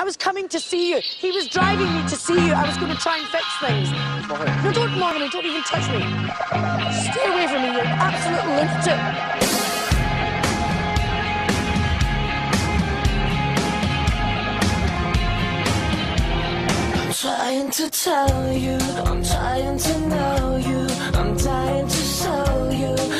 I was coming to see you. He was driving me to see you. I was going to try and fix things. No, don't bother me. Don't even touch me. Stay away from me, you absolute lunatic. trying to tell you, I'm trying to know you, I'm dying to show you,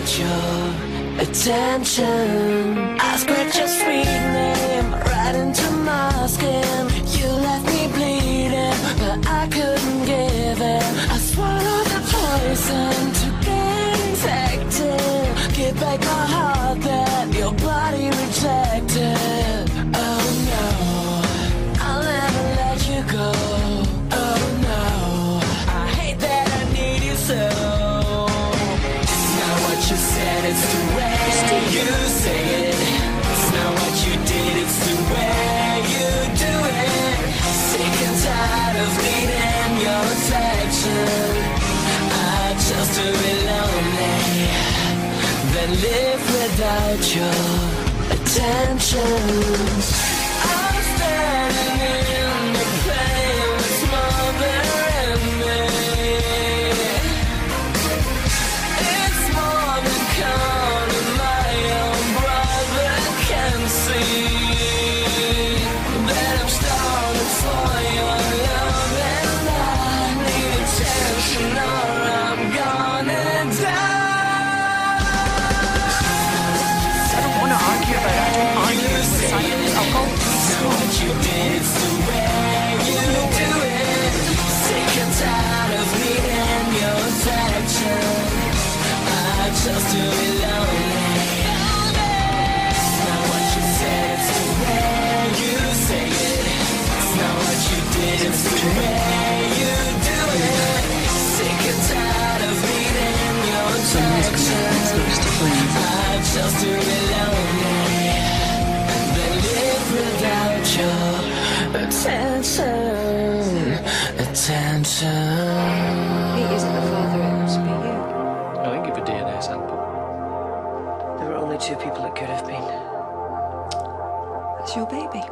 without your attention. I scratched your sweet name right into my skin. You left me bleeding, but I couldn't give in. I swallowed the poison to get infected. Get back my heart it's the way you say it. It's not what you did, it's the way you do it. Sick and tired of needing your affection. I chose to be lonely, then live without your attention. I don't want to argue about. I don't argue with silence. I'll. I chose to lonely. It's not what you said, it's the way you say it. It's not what you did, it's the way Attention. He isn't the father, it must be you. I didn't give a DNA sample. There were only two people it could have been. That's your baby.